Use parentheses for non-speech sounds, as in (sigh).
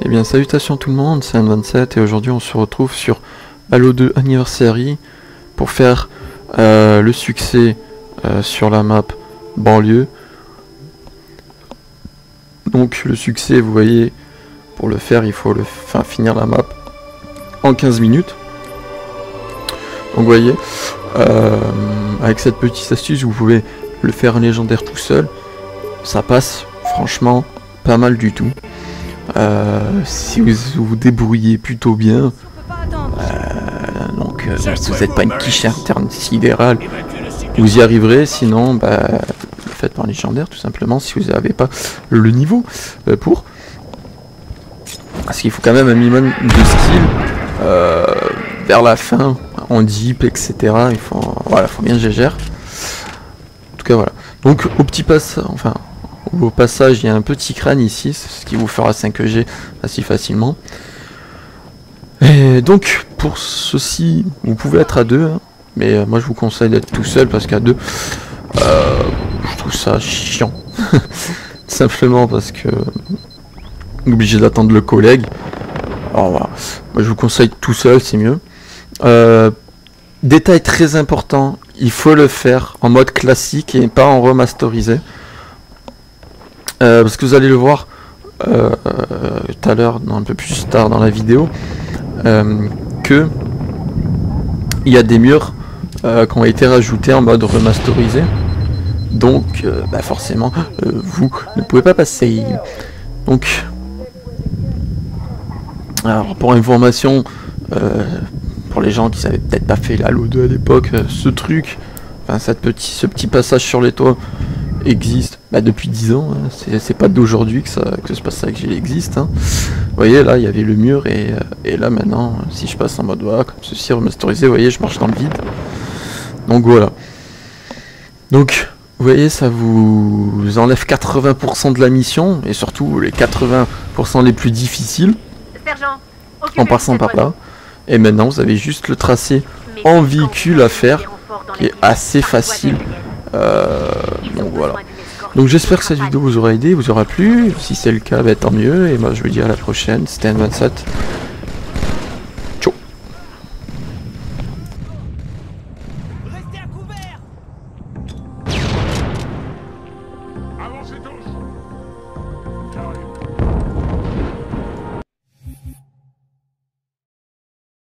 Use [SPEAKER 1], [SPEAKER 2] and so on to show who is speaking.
[SPEAKER 1] Eh bien salutations tout le monde, c'est N27 et aujourd'hui on se retrouve sur Halo 2 Anniversary pour faire euh, le succès euh, sur la map banlieue. Donc le succès, vous voyez, pour le faire il faut finir la map en 15 minutes. Donc vous voyez, euh, avec cette petite astuce vous pouvez le faire légendaire tout seul. Ça passe franchement pas mal du tout. Euh, si vous vous débrouillez plutôt bien, euh, donc euh, si vous n'êtes pas une quiche interne sidérale, vous y arriverez. Sinon, bah, faites par légendaire tout simplement si vous n'avez pas le niveau pour. Parce qu'il faut quand même un minimum de skill vers la fin, en deep, etc. Il faut, voilà, faut bien gérer. En tout cas, voilà. Donc au petit pass, enfin au passage, il y a un petit crâne ici, ce qui vous fera 5G assez facilement. Et donc, pour ceci, vous pouvez être à deux, hein. mais euh, moi je vous conseille d'être tout seul parce qu'à deux, euh, je trouve ça chiant. (laughs) Simplement parce que obligé d'attendre le collègue. Alors voilà, moi je vous conseille tout seul, c'est mieux. Euh, détail très important, il faut le faire en mode classique et pas en remasterisé. Euh, parce que vous allez le voir euh, tout à l'heure, un peu plus tard dans la vidéo, euh, que il y a des murs qui ont été rajoutés en mode remasterisé. Donc, bah forcément, vous ne pouvez pas passer. Donc, alors pour information, pour les gens qui savaient peut-être pas fait la 2 à l'époque, ce truc, enfin cette petit, ce petit passage sur les toits, existe bah, depuis 10 ans. Hein. C'est pas d'aujourd'hui que, ça, que ce passage existe. Hein. Vous voyez, là, il y avait le mur et, euh, et, là, maintenant, si je passe en mode voilà, comme ceci remasterisé, vous voyez, je marche dans le vide. Donc voilà. Donc, vous voyez, ça vous enlève 80% de la mission et surtout les 80% les plus difficiles en passant par là. Et maintenant, vous avez juste le tracé en véhicule à faire qui est assez facile. Euh, donc voilà. Donc j'espère que cette vidéo vous aura aidé, vous aura plu. Si c'est le cas, bah, tant mieux. Et moi je vous dis à la prochaine. C'était N27.